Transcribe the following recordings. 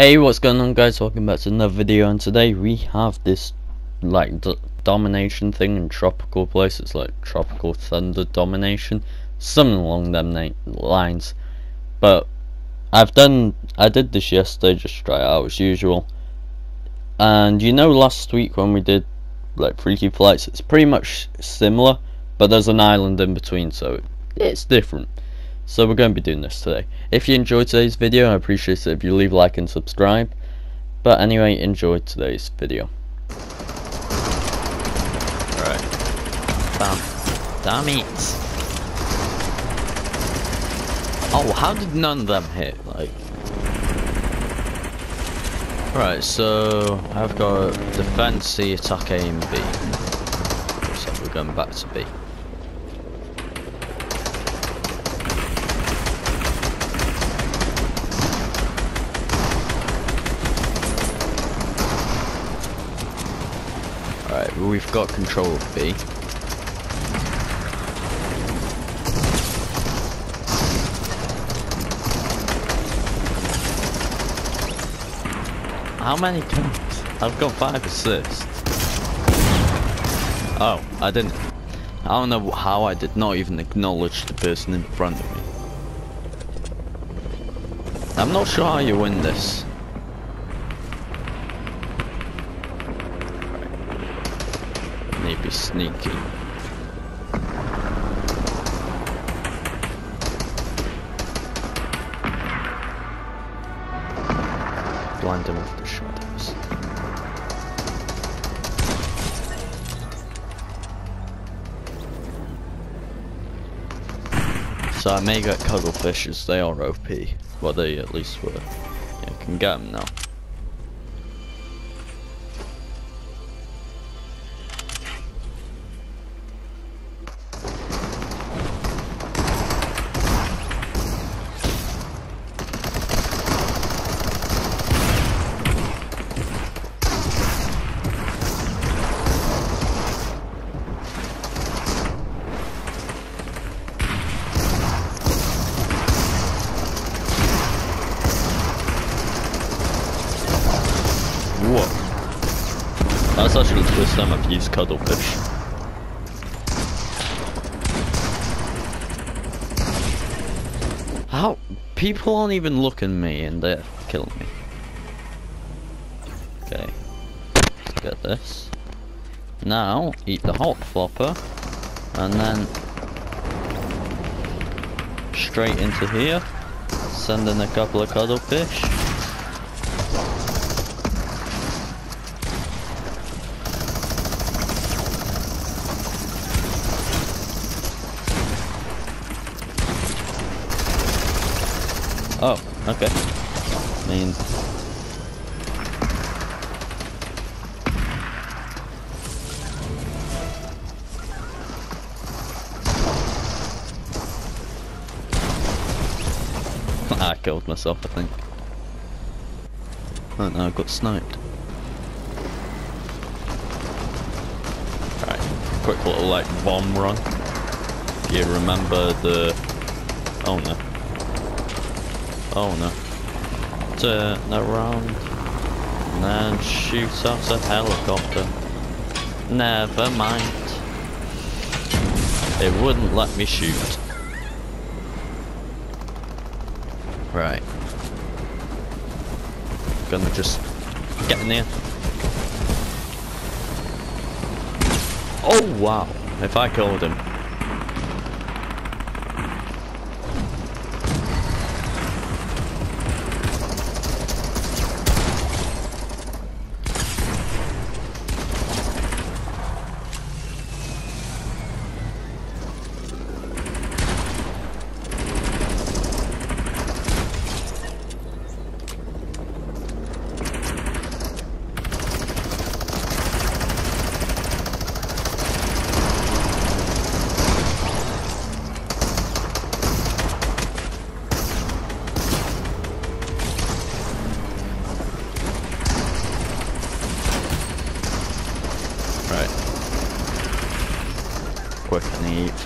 Hey, what's going on guys? Welcome back to another video and today we have this like domination thing in tropical place. It's like tropical thunder domination something along them lines but I've done I did this yesterday just try out as usual and you know last week when we did like freaky flights it's pretty much similar but there's an island in between so it's different so we're going to be doing this today. If you enjoyed today's video, I appreciate it if you leave a like and subscribe. But anyway, enjoy today's video. Right. Bam. Damn it. Oh, how did none of them hit? Like. Right, so I've got defense C, attack A and B. So we're going back to B. Alright, we've got control of B. How many kills? I've got five assists. Oh, I didn't. I don't know how I did not even acknowledge the person in front of me. I'm not sure how you win this. Be sneaky. Blind him with the shadows. So I may get Cuddle Fishes, they are OP. Well they at least were. Yeah, can get them now. That's actually the first time I've used Cuddle Fish. How? People aren't even looking at me and they're killing me. Okay. Let's get this. Now, eat the Hop Flopper. And then... Straight into here. Send in a couple of Cuddle Fish. Oh, okay. I mean... I killed myself, I think. Oh no, I got sniped. Alright, quick little like bomb run. You remember the... Oh no. Oh no. Turn around. And shoot out a helicopter. Never mind. It wouldn't let me shoot. Right. Gonna just get in there. Oh wow. If I killed him,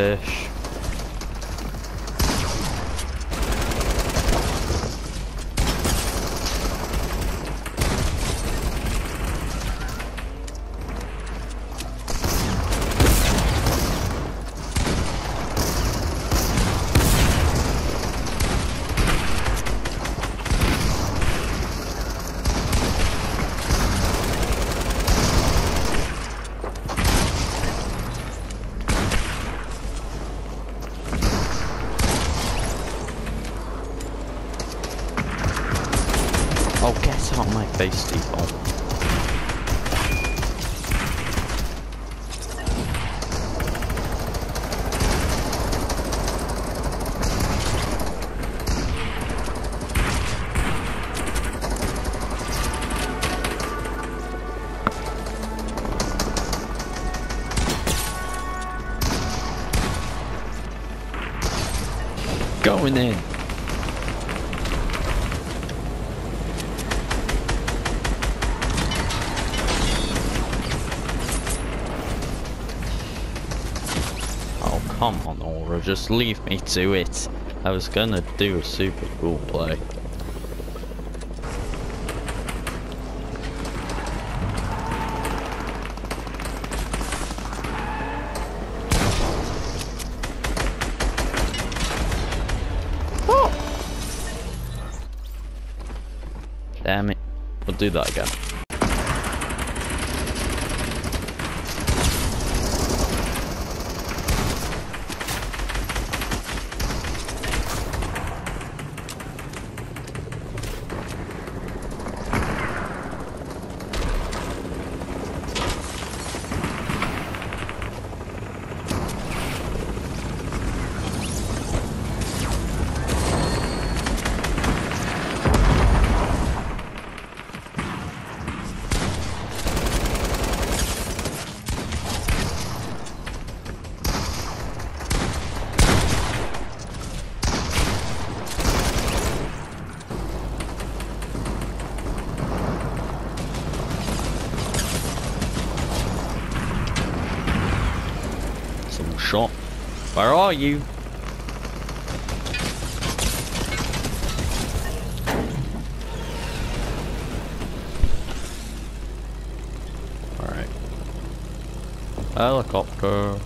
and face, Steve. Oh. Going in. Come on, Aura, just leave me to it. I was gonna do a super cool play. Oh. Damn it. We'll do that again. Where are you? Alright. Helicopter.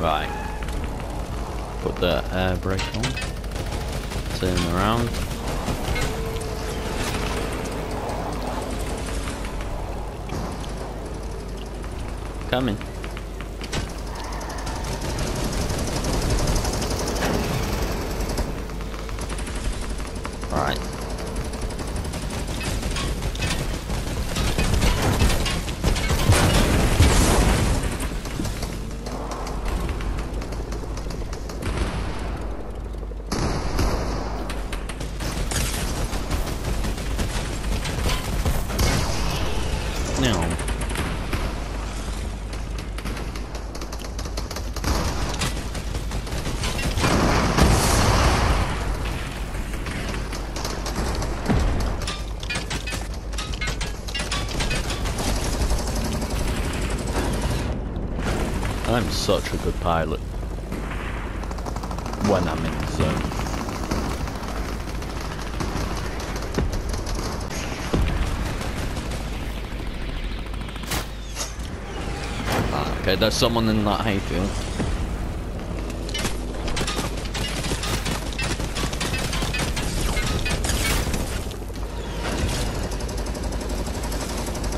Right. Put the air brake on. Turn around. Coming. Alright. Such a good pilot. When I'm in the zone. Ah, okay, there's someone in that hayfield.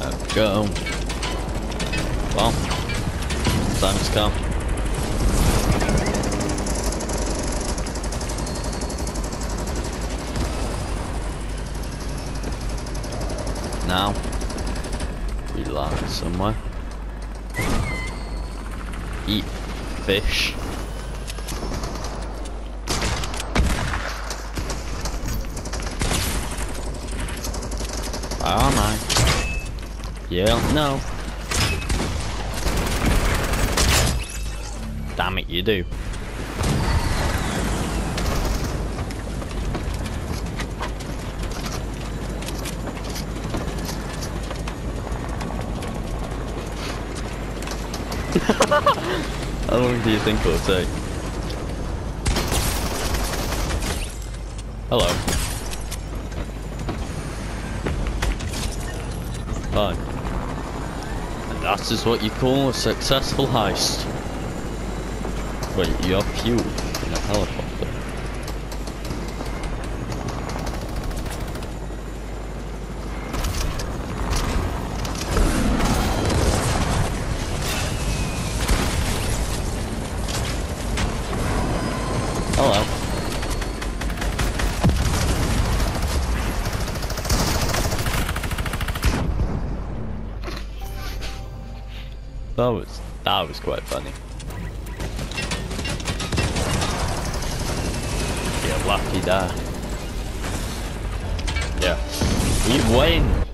There we go. Well, time's come. Now, we land somewhere. Eat fish. Oh my. Yeah, no. Damn it, you do. How long do you think it'll take? Hello. time. And that is what you call a successful heist. Wait, you have fuel in a helicopter? Oh, Hello. That was that was quite funny. Yeah, lucky there. Yeah. We win!